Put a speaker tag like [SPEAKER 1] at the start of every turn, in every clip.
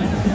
[SPEAKER 1] one.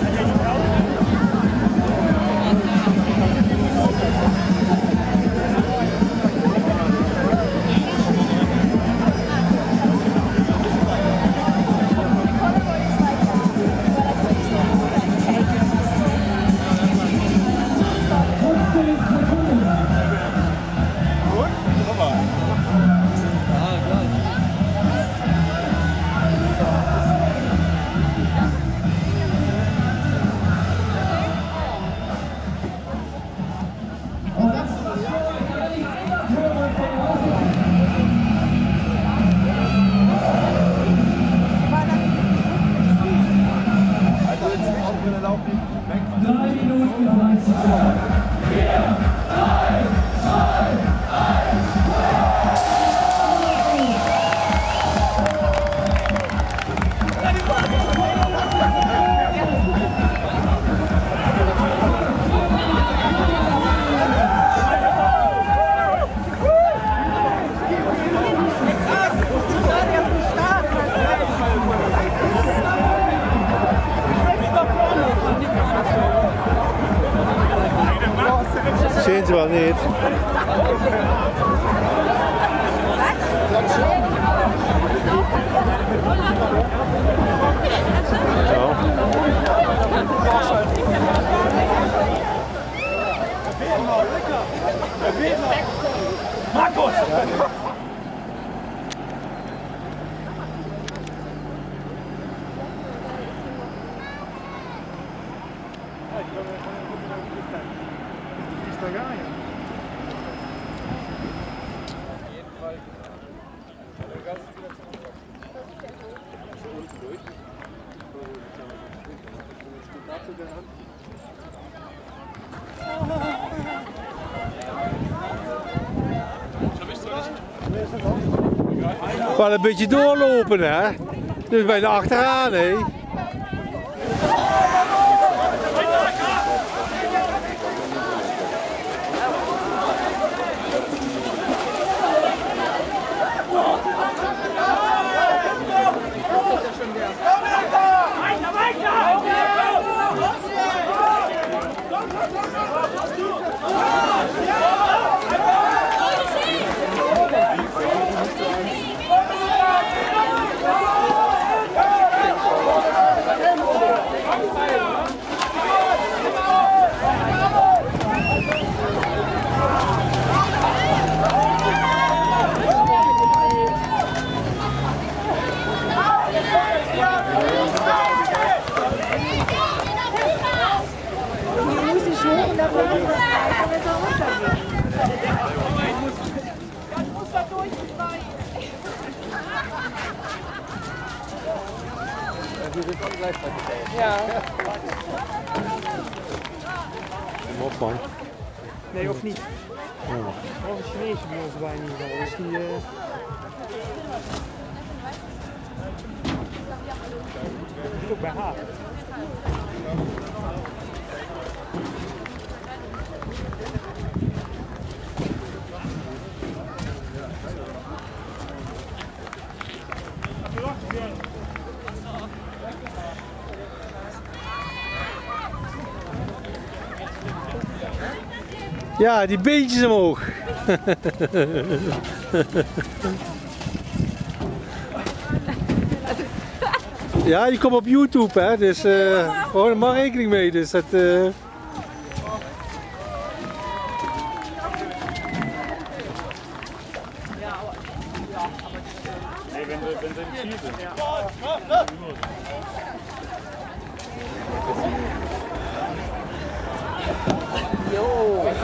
[SPEAKER 1] Marcos! Wel een beetje doorlopen hè. Dus bijna achteraan hè. dus wat. Ja.
[SPEAKER 2] Nee, of niet? Oh. Of een Chinese eh, bij ons wijn hier wel. Dus Ook bij haar.
[SPEAKER 1] Ja, die beentjes omhoog. Ja, die komt op YouTube, hè? Dus eh hou er maar rekening mee. Dus dat, eh,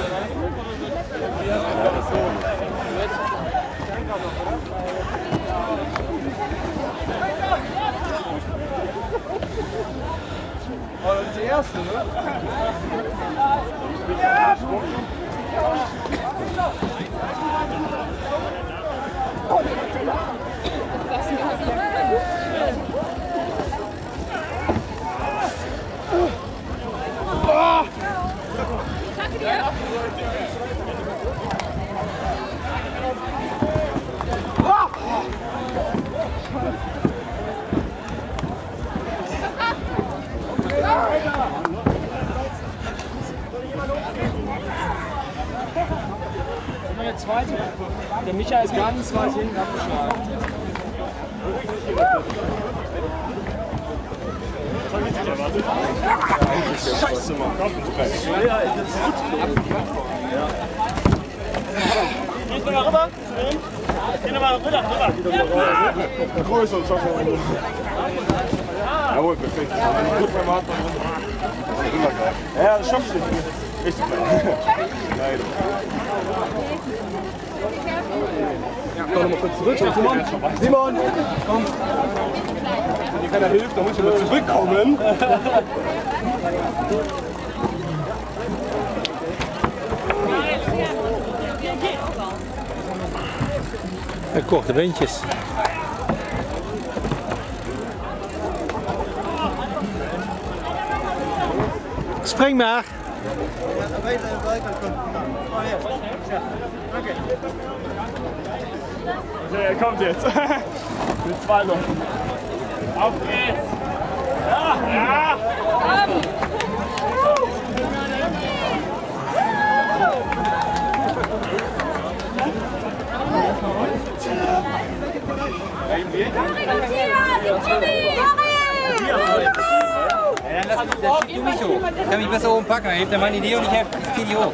[SPEAKER 2] Der zweite, der Micha ist ganz weit hinten abgeschlagen.
[SPEAKER 3] Gehst du mal rüber? Geh nochmal rüber, rüber.
[SPEAKER 4] Größer und Schock Jawohl, perfekt. Gut Atmen. Ja, das schaffst du nicht. Richtig. Nein.
[SPEAKER 5] Kom nochmal goed zurück. Simon, Simon, kom. Je keiner hilft, dan moet je terugkomen.
[SPEAKER 1] korte beentjes. Spring maar!
[SPEAKER 4] Ja, weet So, er kommt jetzt. Mit zwei Leuten. Auf geht's! Ja, ja!
[SPEAKER 6] Ja, dann lass mich, dann schieb du mich hoch. Ich kann mich besser oben packen. Dann hebt der Mann die Idee und ich zieh die hoch.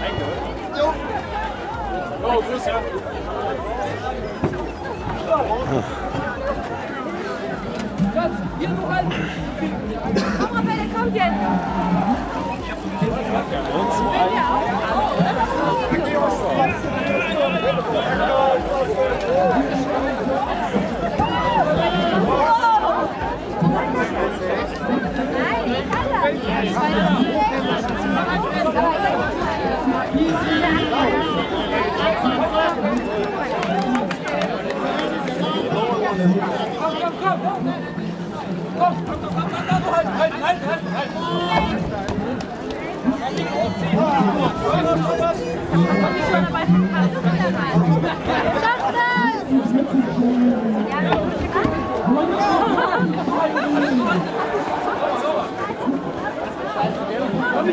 [SPEAKER 6] Nein,
[SPEAKER 7] ich kann das nicht. Weil das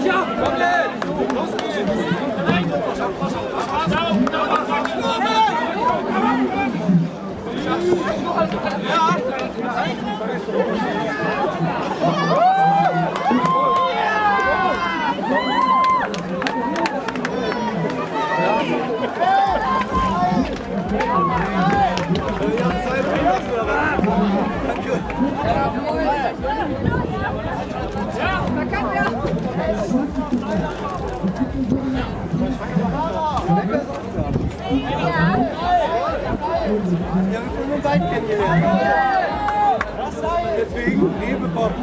[SPEAKER 7] Schaff das! Ja,
[SPEAKER 2] Ja, Okay,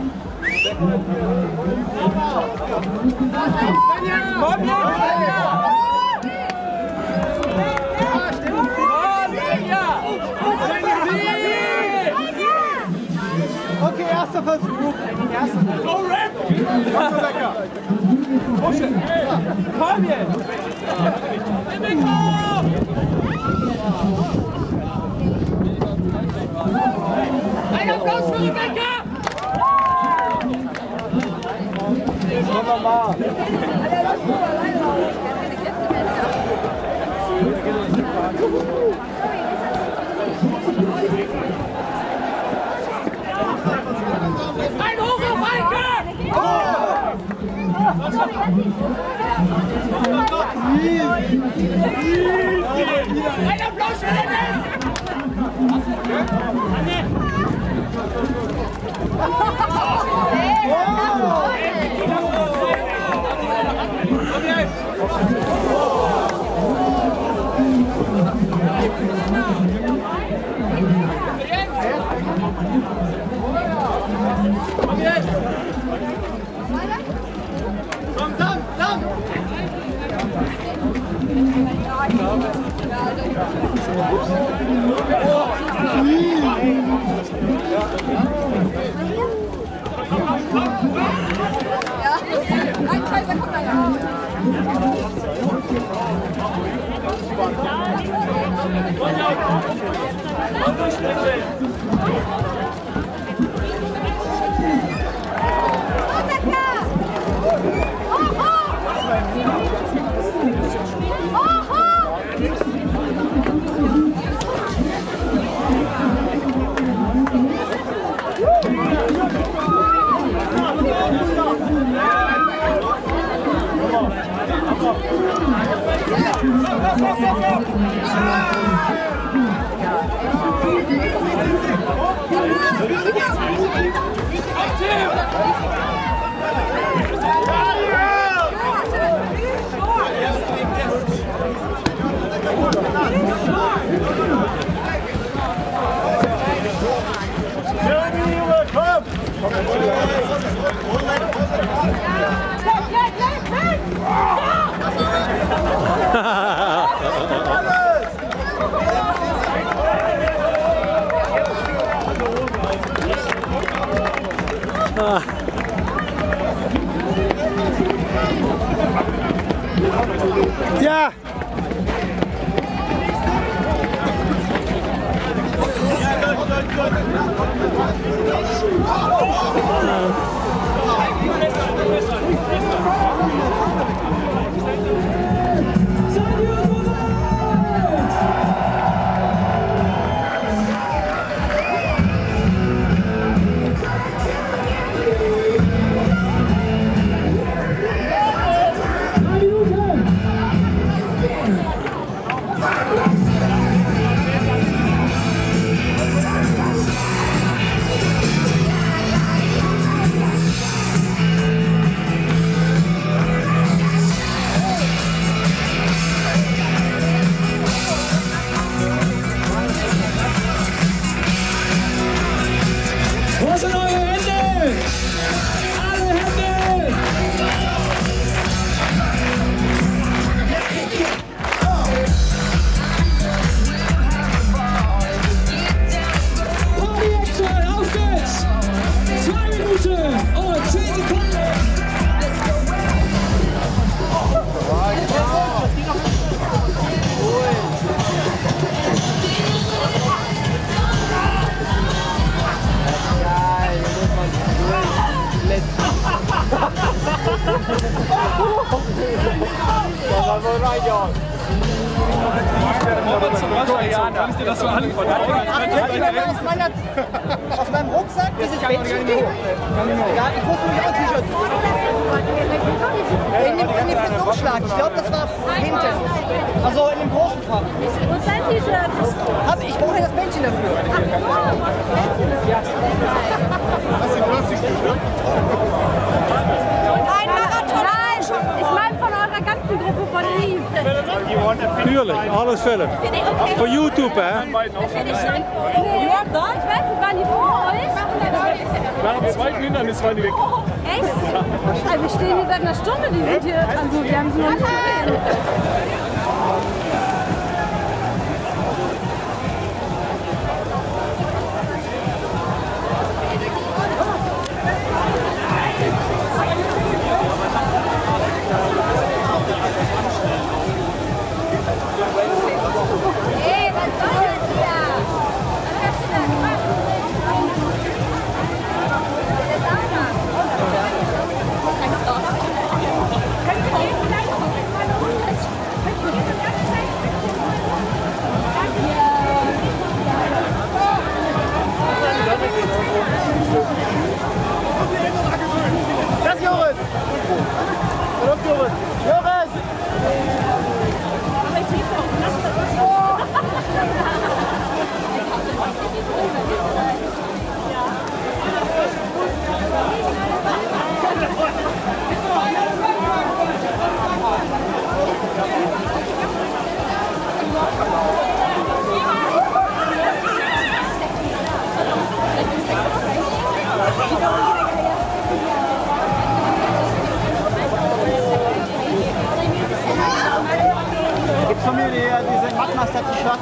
[SPEAKER 2] erster Versuch. Erster Versuch. Rap! Lecker. Komm jetzt.
[SPEAKER 7] Ein Applaus für Rebecca!
[SPEAKER 2] Nochmal.
[SPEAKER 7] Ein Hoch auf Eike! Ein Applaus für Dennis! Ja, Go, go, go, go!
[SPEAKER 4] Komm,
[SPEAKER 1] Ja!
[SPEAKER 8] Wo
[SPEAKER 6] Du das so antworten?
[SPEAKER 2] aus, meiner, aus meinem Rucksack dieses Bändchen geben? Ja, ich muss mich auch T-Shirt. In dem, in dem Umschlag. Ich glaube, das war hinten. Also in dem großen Fach.
[SPEAKER 7] Wo ist dein T-Shirt?
[SPEAKER 2] Ich brauche das Bändchen dafür.
[SPEAKER 7] Ein
[SPEAKER 1] Tuurlijk, alles filmen. Voor YouTube, hè?
[SPEAKER 7] Ja, dat? Ik weet niet waar die voor is.
[SPEAKER 4] Wir haben zwei Kinder und jetzt die weg.
[SPEAKER 7] Echt? Ja. Stehen hier seit einer Stunde, die sind hier. Also, wir haben sie noch nicht.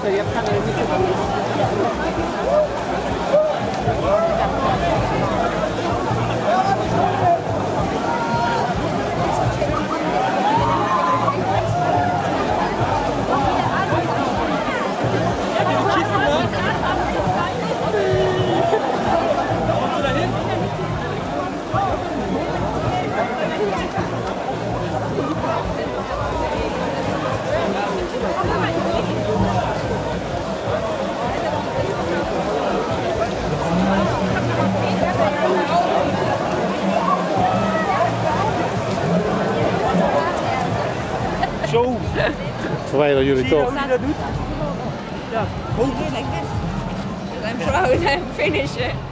[SPEAKER 4] Lihat,
[SPEAKER 1] kan. Jullie toch?
[SPEAKER 4] hoe hij dat doet?
[SPEAKER 7] Like this. I'm proud I'm finished.